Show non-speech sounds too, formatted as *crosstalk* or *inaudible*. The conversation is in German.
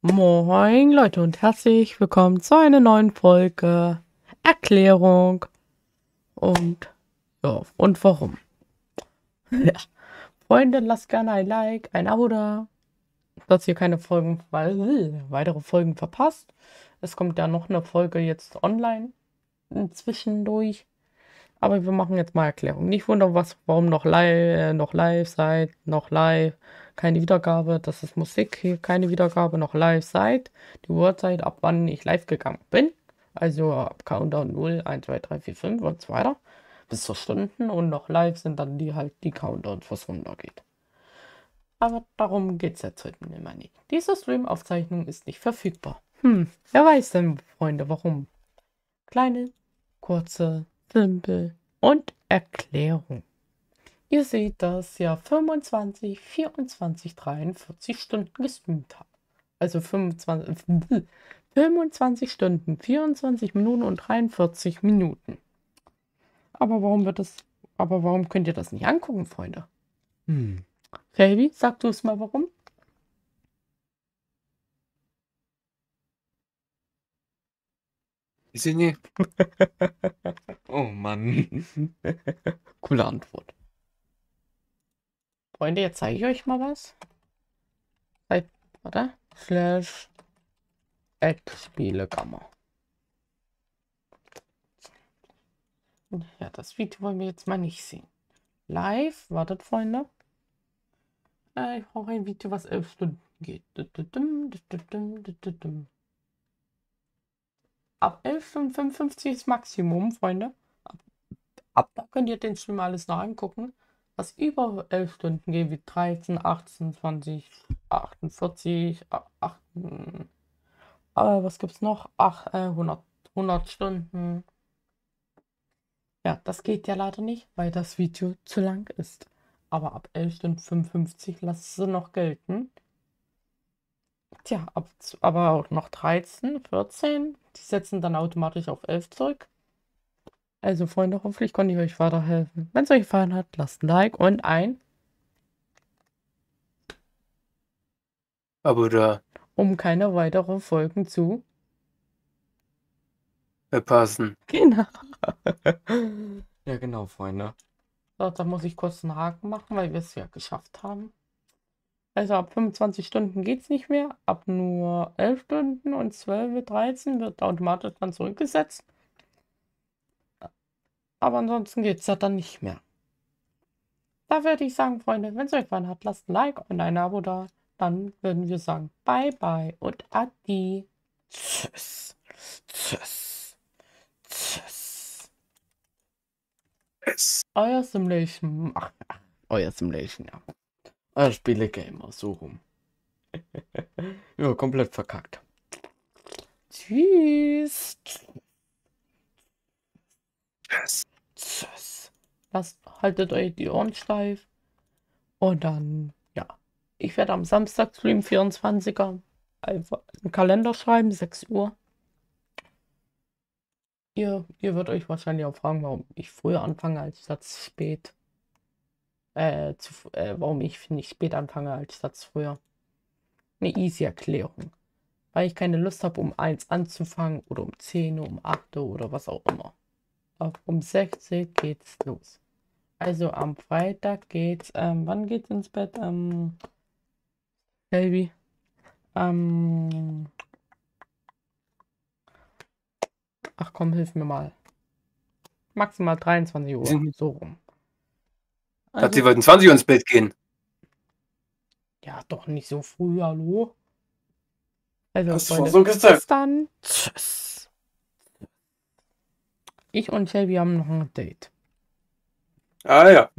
Moin Leute und herzlich willkommen zu einer neuen Folge Erklärung und ja, und warum. Ja. Freunde, lasst gerne ein Like, ein Abo da, dass ihr keine Folgen, weil, weitere Folgen verpasst. Es kommt ja noch eine Folge jetzt online zwischendurch. Aber wir machen jetzt mal Erklärung. Nicht wundern, was, warum noch live, äh, noch live seid, noch live, keine Wiedergabe. Das ist Musik hier, keine Wiedergabe, noch live seid. Die Uhrzeit, ab wann ich live gegangen bin. Also ab Countdown 0, 1, 2, 3, 4, 5 und so weiter. Bis zur Stunden und noch live sind dann die halt die Countdowns, was runtergeht. Aber darum geht es jetzt heute immer nicht. Diese Stream-Aufzeichnung ist nicht verfügbar. Hm, wer weiß denn, Freunde, warum? Kleine, kurze simpel und Erklärung. Ihr seht, dass ja 25, 24, 43 Stunden gestreamt habe. Also 25, 25 *laughs* Stunden, 24 Minuten und 43 Minuten. Aber warum wird das, aber warum könnt ihr das nicht angucken, Freunde? Hm. Fabi, sag du es mal warum? Weiß ich nicht. *laughs* oh Mann. Coole Antwort. Freunde, jetzt zeige ich euch mal was. Warte. Slash Spielekammer. Ja, das Video wollen wir jetzt mal nicht sehen. Live, wartet Freunde. Äh, ich brauche ein Video, was elf Stunden geht ab 11.55 ist Maximum, Freunde. Ab, ab, da könnt ihr den Stream alles noch angucken. Was über 11 Stunden geht, wie 13, 18, 20, 48, 8, äh, was gibt's noch? Ach, äh, 100, 100 Stunden. Ja, das geht ja leider nicht, weil das Video zu lang ist. Aber ab 11 Stunden 55 lassen sie noch gelten. Tja, ab, aber auch noch 13, 14. Die setzen dann automatisch auf 11 zurück. Also Freunde, hoffentlich konnte ich euch weiterhelfen. Wenn es euch gefallen hat, lasst ein Like und ein Abo da. Um keine weiteren Folgen zu verpassen. Genau. *laughs* ja, genau, Freunde. So, da muss ich kurz einen Haken machen, weil wir es ja geschafft haben. Also ab 25 Stunden geht es nicht mehr. Ab nur 11 Stunden und 12, 13 wird automatisch dann zurückgesetzt. Aber ansonsten geht es ja dann nicht mehr. Da würde ich sagen, Freunde, wenn es euch gefallen hat, lasst ein Like und ein Abo da. Dann würden wir sagen Bye Bye und Adi. Tschüss. Tschüss. Tschüss. Yes. Euer Simulation. Ach, euer Simulation, ja. Ah, Spiele Gamer, so rum. *laughs* ja, komplett verkackt. Tschüss. Tschüss. Lasst, haltet euch die Ohren steif. Und dann, ja. Ich werde am Samstag streamen, 24er. Einfach einen Kalender schreiben, 6 Uhr. Ihr, ihr wird euch wahrscheinlich auch fragen, warum ich früher anfange als statt spät äh, zu, äh, warum ich nicht spät anfange als statt früher. Eine easy Erklärung. Weil ich keine Lust habe, um 1 anzufangen oder um 10 um 8 oder was auch immer. Aber um 16 geht's los. Also am Freitag geht's, ähm, wann geht's ins Bett? Ähm, Baby. Ähm, ach komm, hilf mir mal. Maximal 23 Uhr, so rum. Also, Hat sie wollten 20 Uhr ins Bett gehen. Ja, doch nicht so früh, hallo. Also, das Freunde, so bis dann. Tschüss. Ich und Shelby haben noch ein Date. Ah ja.